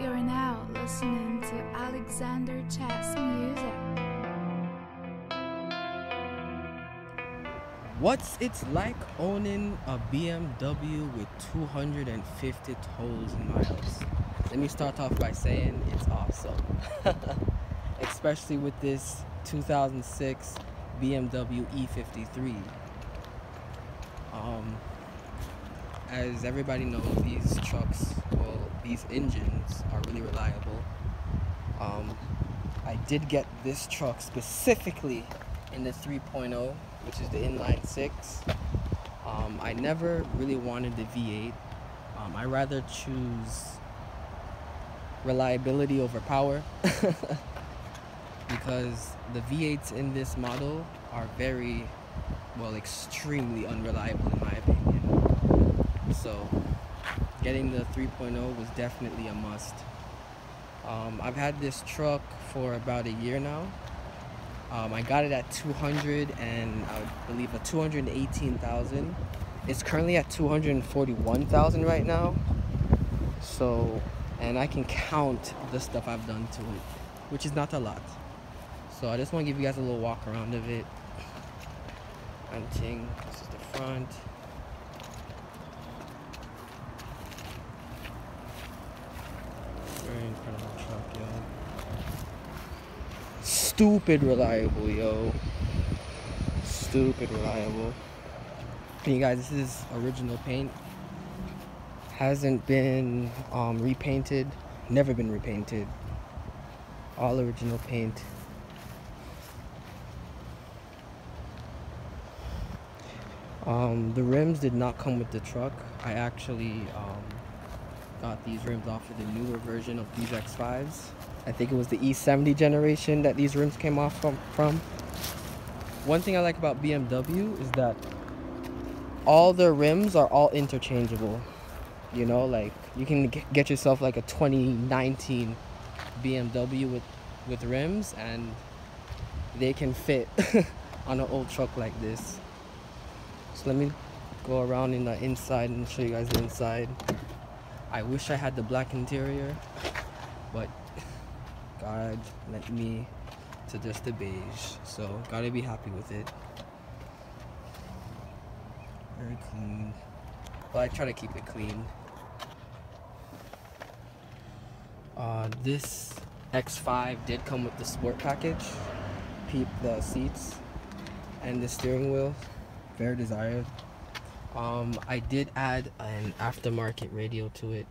You're now listening to Alexander Chess Music. What's it's like owning a BMW with 250 toes and miles? Let me start off by saying it's awesome. Especially with this 2006 BMW E53. Um, as everybody knows, these trucks, well, these engines are really reliable. Um, I did get this truck specifically in the 3.0 which is the inline six. Um, I never really wanted the V8. Um, I rather choose reliability over power because the V8s in this model are very, well, extremely unreliable in my opinion. So getting the 3.0 was definitely a must. Um, I've had this truck for about a year now um, I got it at 200 and I believe a 218,000. It's currently at 241,000 right now. So, and I can count the stuff I've done to it, which is not a lot. So I just want to give you guys a little walk around of it. Hunting, this is the front. Very incredible truck, yo stupid reliable, yo. Stupid reliable. You guys, this is original paint. Hasn't been um, repainted. Never been repainted. All original paint. Um, the rims did not come with the truck. I actually um, got these rims off of the newer version of these X5s. I think it was the E70 generation that these rims came off from, from. One thing I like about BMW is that all their rims are all interchangeable. You know, like you can get yourself like a 2019 BMW with with rims and they can fit on an old truck like this. So let me go around in the inside and show you guys the inside. I wish I had the black interior, but God lent me to just the beige. So gotta be happy with it. Very clean. Well, I try to keep it clean. Uh, this X5 did come with the sport package. Peep the seats and the steering wheel. Very desired. Um, I did add an aftermarket radio to it.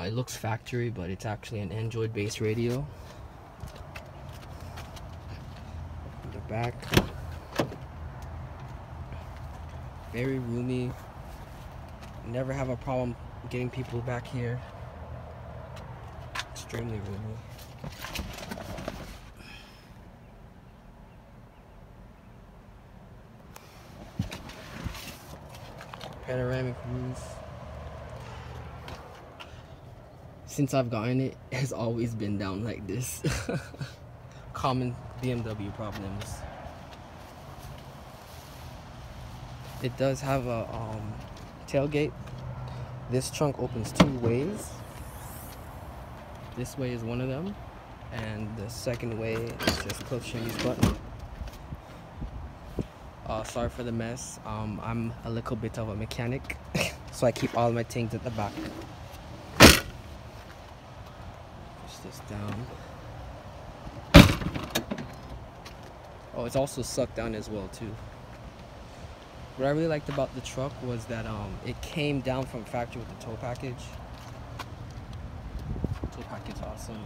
Uh, it looks factory, but it's actually an Android based radio. The back. Very roomy. Never have a problem getting people back here. Extremely roomy. Panoramic roof. Since I've gotten it, it has always been down like this. Common BMW problems. It does have a um, tailgate. This trunk opens two ways. This way is one of them, and the second way is just pushing these buttons. Uh, sorry for the mess. Um, I'm a little bit of a mechanic, so I keep all my things at the back. Push this down. Oh, it's also sucked down as well too. What I really liked about the truck was that um, it came down from factory with the tow package. Tow package awesome.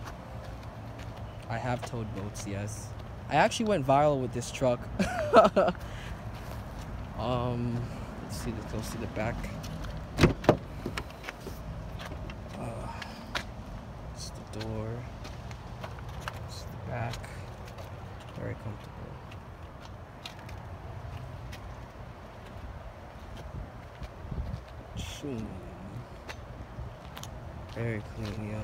I have towed boats, yes. I actually went viral with this truck. um, let's see, let's go see the back. Uh, it's the door. It's the back. Very comfortable. Very clean, yo.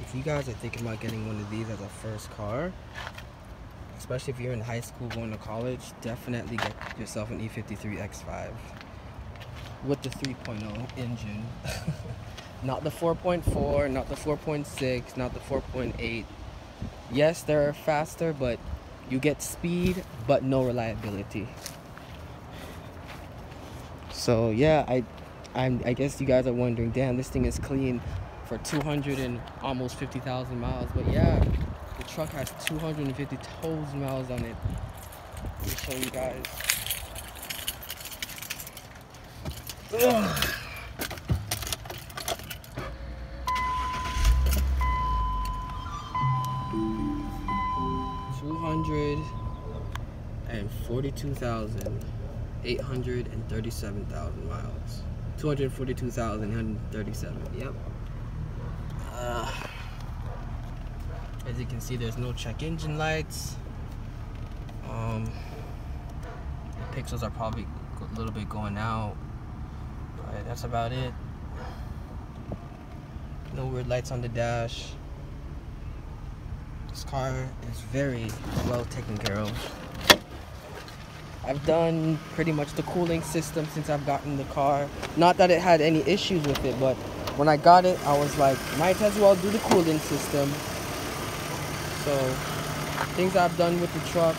If you guys are thinking about getting one of these as a first car, especially if you're in high school going to college, definitely get yourself an E53 X5 with the 3.0 engine. not the 4.4, not the 4.6, not the 4.8. Yes, they're faster, but you get speed, but no reliability. So yeah, I, I'm, I guess you guys are wondering, damn, this thing is clean for 200 and almost 50,000 miles. But yeah, the truck has 250,000 miles on it. Let me show you guys. Ugh. Two hundred and forty-two thousand eight hundred and thirty-seven thousand miles. Two hundred forty-two thousand eight hundred thirty-seven. Yep. Uh, as you can see, there's no check engine lights. Um, the pixels are probably a little bit going out, but that's about it. No weird lights on the dash. This car is very well taken care of. I've done pretty much the cooling system since I've gotten the car. Not that it had any issues with it, but when I got it, I was like, might as well do the cooling system. So, things I've done with the truck,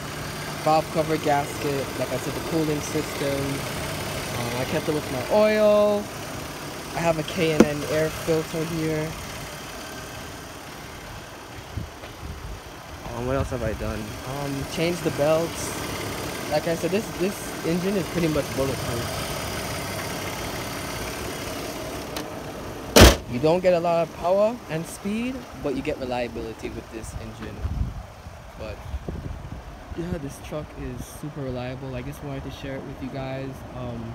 valve cover gasket, like I said, the cooling system. Um, I kept it with my oil. I have a K&N air filter here. Um, what else have I done? Um, changed the belts. Like I said, this this engine is pretty much bulletproof. You don't get a lot of power and speed, but you get reliability with this engine. But yeah, this truck is super reliable. I just wanted to share it with you guys. Um,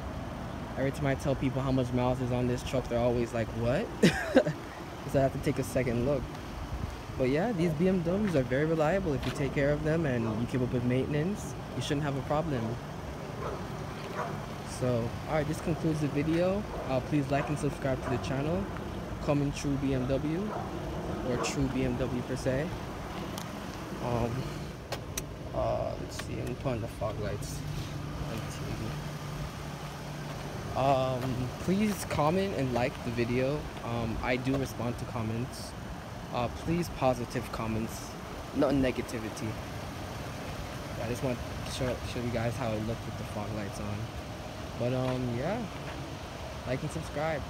every time I tell people how much miles is on this truck, they're always like, what? Because I have to take a second look. But yeah, these BMWs are very reliable. If you take care of them and you keep up with maintenance, you shouldn't have a problem. So, alright, this concludes the video. Uh, please like and subscribe to the channel. Coming Truuu BMW, or Truuu BMW per se. Um, uh, let's see, I'm putting the fog lights on. Um, please comment and like the video. Um, I do respond to comments. Uh, please positive comments, not negativity. I just want to show, show you guys how it looked with the fog lights on. But um, yeah, like and subscribe.